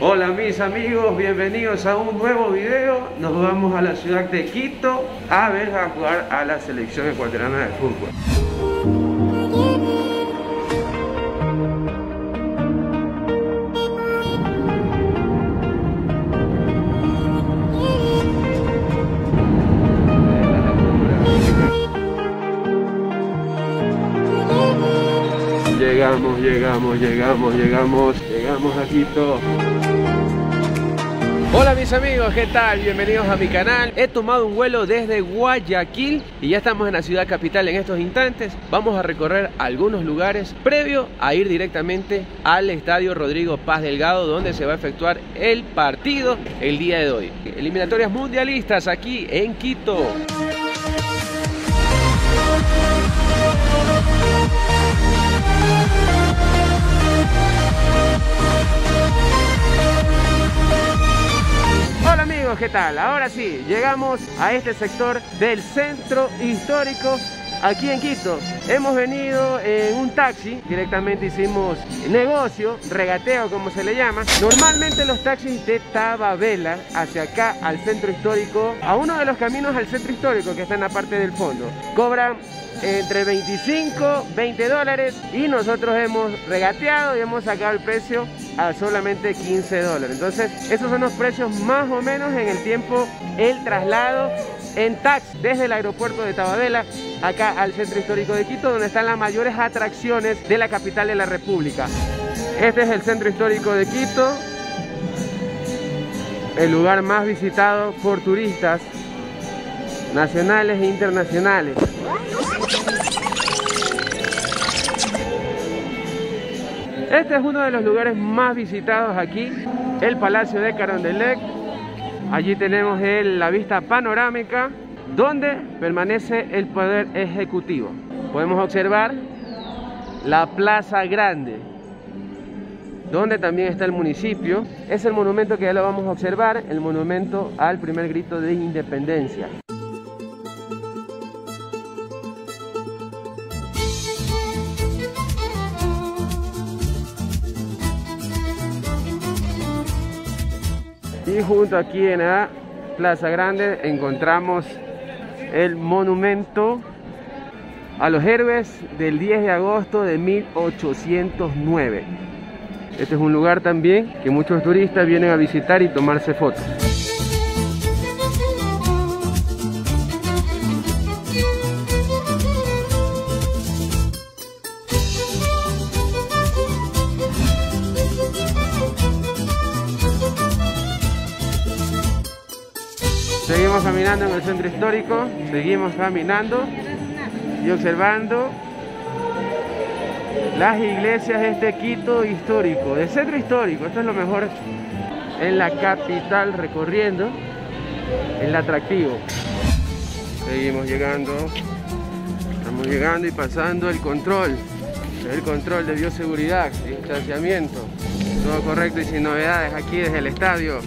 Hola mis amigos, bienvenidos a un nuevo video. Nos vamos a la ciudad de Quito a ver a jugar a la selección ecuatoriana de fútbol. Llegamos, llegamos, llegamos, llegamos, llegamos a Quito. Hola mis amigos, ¿qué tal? Bienvenidos a mi canal. He tomado un vuelo desde Guayaquil y ya estamos en la ciudad capital en estos instantes. Vamos a recorrer algunos lugares previo a ir directamente al estadio Rodrigo Paz Delgado donde se va a efectuar el partido el día de hoy. Eliminatorias mundialistas aquí en Quito. ¿Qué tal? Ahora sí, llegamos a este sector del centro histórico aquí en Quito. Hemos venido en un taxi, directamente hicimos negocio, regateo como se le llama. Normalmente los taxis de Tababela hacia acá al centro histórico, a uno de los caminos al centro histórico que está en la parte del fondo, cobran entre 25, 20 dólares y nosotros hemos regateado y hemos sacado el precio a solamente 15 dólares. Entonces, esos son los precios más o menos en el tiempo el traslado en taxi desde el aeropuerto de Tababela acá al centro histórico de Quito, donde están las mayores atracciones de la capital de la República. Este es el centro histórico de Quito, el lugar más visitado por turistas nacionales e internacionales. Este es uno de los lugares más visitados aquí, el Palacio de Carondelet. Allí tenemos el, la vista panorámica donde permanece el poder ejecutivo. Podemos observar la Plaza Grande, donde también está el municipio. Es el monumento que ya lo vamos a observar, el monumento al primer grito de independencia. Y junto aquí en la Plaza Grande encontramos el monumento a los héroes del 10 de agosto de 1809. Este es un lugar también que muchos turistas vienen a visitar y tomarse fotos. Seguimos caminando en el centro histórico, seguimos caminando y observando las iglesias de este Quito histórico, del centro histórico, esto es lo mejor en la capital recorriendo el atractivo. Seguimos llegando, estamos llegando y pasando el control, el control de bioseguridad, distanciamiento, todo correcto y sin novedades aquí desde el estadio.